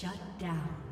Shut down.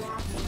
Red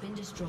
Been destroyed.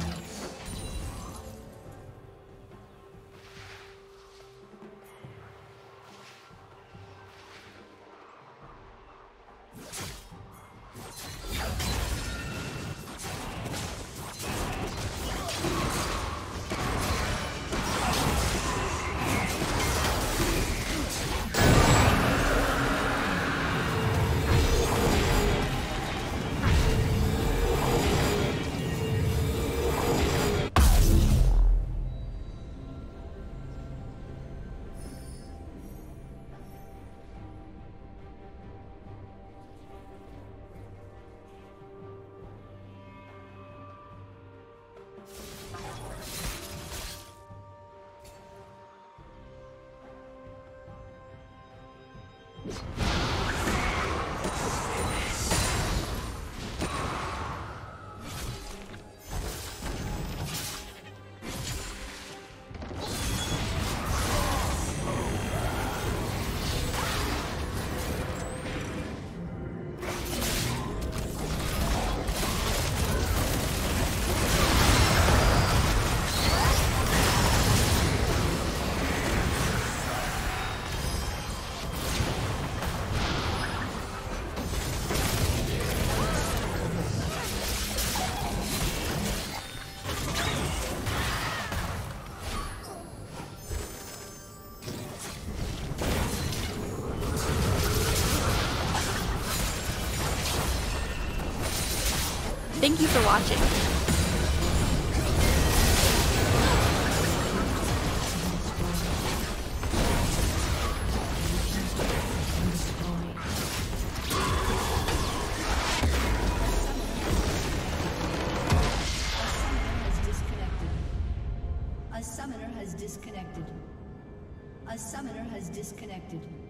Thank watching. A summoner has disconnected. A summoner has disconnected.